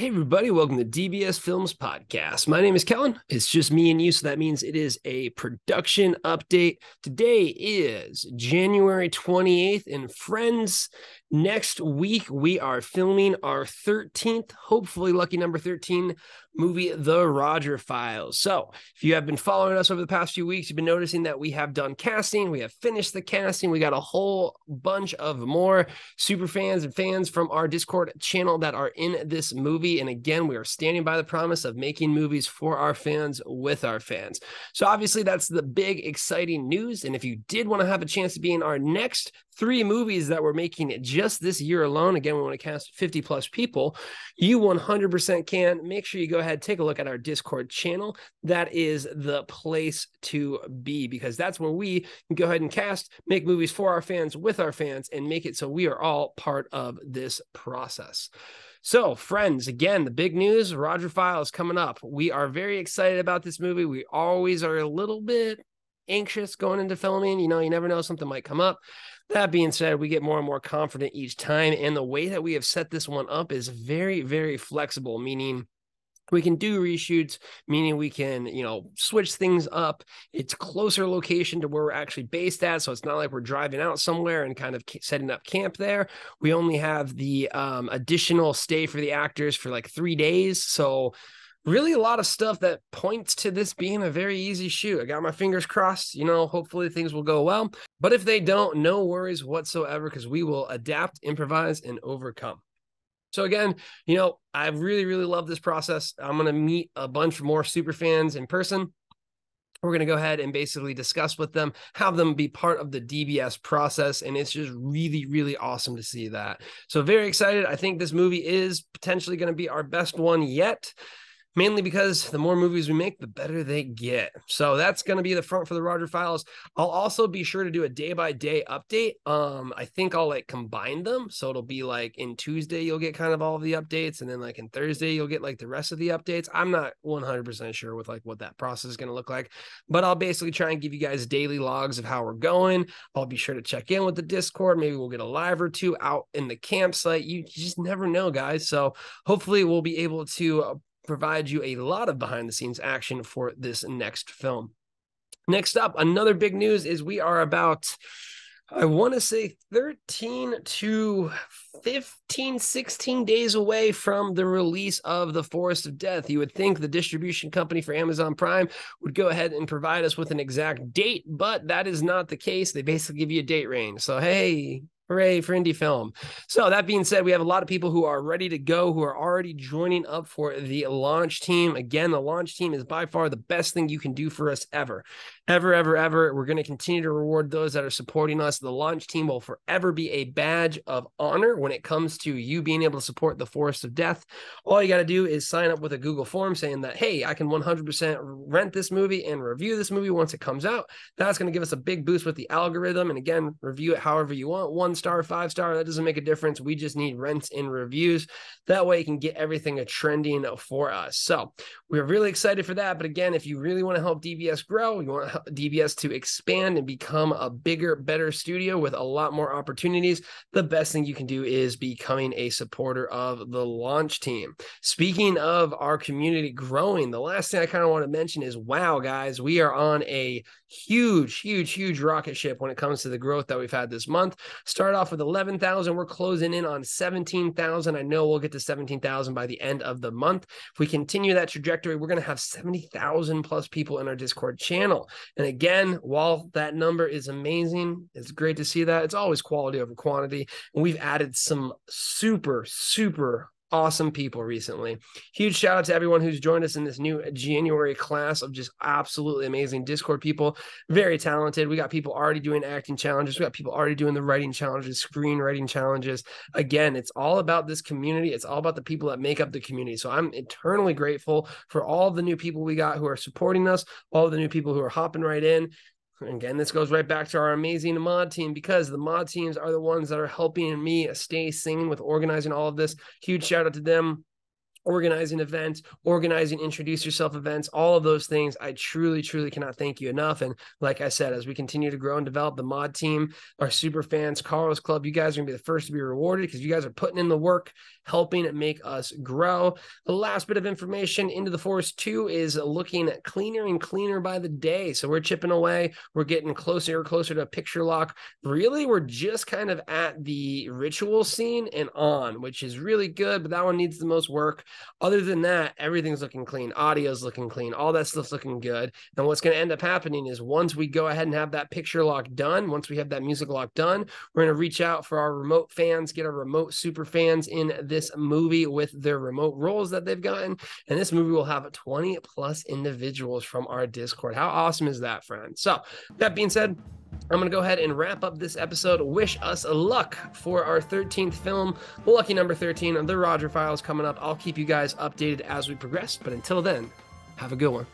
Hey, everybody, welcome to DBS Films Podcast. My name is Kellen. It's just me and you, so that means it is a production update. Today is January 28th, and friends, next week we are filming our 13th, hopefully lucky number 13 movie, The Roger Files. So, if you have been following us over the past few weeks, you've been noticing that we have done casting, we have finished the casting, we got a whole bunch of more super fans and fans from our Discord channel that are in this movie. And again, we are standing by the promise of making movies for our fans with our fans. So, obviously, that's the big, exciting news. And if you did want to have a chance to be in our next three movies that we're making just this year alone, again, we want to cast 50 plus people, you 100% can. Make sure you go ahead, take a look at our Discord channel. That is the place to be because that's where we go ahead and cast, make movies for our fans, with our fans, and make it so we are all part of this process. So, friends, again, the big news Roger File is coming up. We are very excited about this movie. We always are a little bit anxious going into filming. You know, you never know, something might come up. That being said, we get more and more confident each time. And the way that we have set this one up is very, very flexible, meaning we can do reshoots meaning we can you know switch things up it's closer location to where we're actually based at so it's not like we're driving out somewhere and kind of setting up camp there we only have the um, additional stay for the actors for like three days so really a lot of stuff that points to this being a very easy shoot. I got my fingers crossed, you know, hopefully things will go well. But if they don't, no worries whatsoever because we will adapt, improvise, and overcome. So again, you know, I really, really love this process. I'm going to meet a bunch more super fans in person. We're going to go ahead and basically discuss with them, have them be part of the DBS process. And it's just really, really awesome to see that. So, very excited. I think this movie is potentially going to be our best one yet mainly because the more movies we make, the better they get. So that's going to be the front for the Roger Files. I'll also be sure to do a day by day update. Um, I think I'll like combine them. So it'll be like in Tuesday, you'll get kind of all of the updates. And then like in Thursday, you'll get like the rest of the updates. I'm not 100% sure with like what that process is going to look like, but I'll basically try and give you guys daily logs of how we're going. I'll be sure to check in with the Discord. Maybe we'll get a live or two out in the campsite. You, you just never know, guys. So hopefully we'll be able to uh, provide you a lot of behind the scenes action for this next film. Next up, another big news is we are about, I want to say 13 to 15, 16 days away from the release of The Forest of Death. You would think the distribution company for Amazon Prime would go ahead and provide us with an exact date, but that is not the case. They basically give you a date range. So, hey, Hooray for indie film. So, that being said, we have a lot of people who are ready to go, who are already joining up for the launch team. Again, the launch team is by far the best thing you can do for us ever ever, ever, ever. We're going to continue to reward those that are supporting us. The launch team will forever be a badge of honor when it comes to you being able to support the Forest of Death. All you got to do is sign up with a Google form saying that, hey, I can 100% rent this movie and review this movie once it comes out. That's going to give us a big boost with the algorithm. And again, review it however you want one star, five star, that doesn't make a difference. We just need rents and reviews. That way, you can get everything a trending for us. So we're really excited for that. But again, if you really want to help DBS grow, you want DBS to expand and become a bigger, better studio with a lot more opportunities, the best thing you can do is becoming a supporter of the launch team. Speaking of our community growing, the last thing I kind of want to mention is wow, guys, we are on a huge, huge, huge rocket ship when it comes to the growth that we've had this month. Start off with 11,000. We're closing in on 17,000. I know we'll get to 17,000 by the end of the month. If we continue that trajectory, we're going to have 70,000 plus people in our Discord channel. And again, while that number is amazing, it's great to see that. It's always quality over quantity. And we've added some super, super awesome people recently. Huge shout out to everyone who's joined us in this new January class of just absolutely amazing Discord people. Very talented. We got people already doing acting challenges. We got people already doing the writing challenges, screenwriting challenges. Again, it's all about this community. It's all about the people that make up the community. So I'm eternally grateful for all the new people we got who are supporting us, all the new people who are hopping right in. Again, this goes right back to our amazing mod team because the mod teams are the ones that are helping me stay sane with organizing all of this. Huge shout out to them. Organizing events, organizing introduce yourself events, all of those things. I truly, truly cannot thank you enough. And like I said, as we continue to grow and develop the mod team, our super fans, Carlos Club, you guys are gonna be the first to be rewarded because you guys are putting in the work, helping it make us grow. The last bit of information into the forest two is looking cleaner and cleaner by the day. So we're chipping away, we're getting closer and closer to a picture lock. Really, we're just kind of at the ritual scene and on, which is really good, but that one needs the most work. Other than that, everything's looking clean. Audio's looking clean. All that stuff's looking good. And what's going to end up happening is once we go ahead and have that picture lock done, once we have that music lock done, we're going to reach out for our remote fans, get our remote super fans in this movie with their remote roles that they've gotten. And this movie will have 20 plus individuals from our Discord. How awesome is that, friend? So, that being said, I'm going to go ahead and wrap up this episode. Wish us luck for our 13th film, lucky number 13, The Roger Files coming up. I'll keep you guys updated as we progress. But until then, have a good one.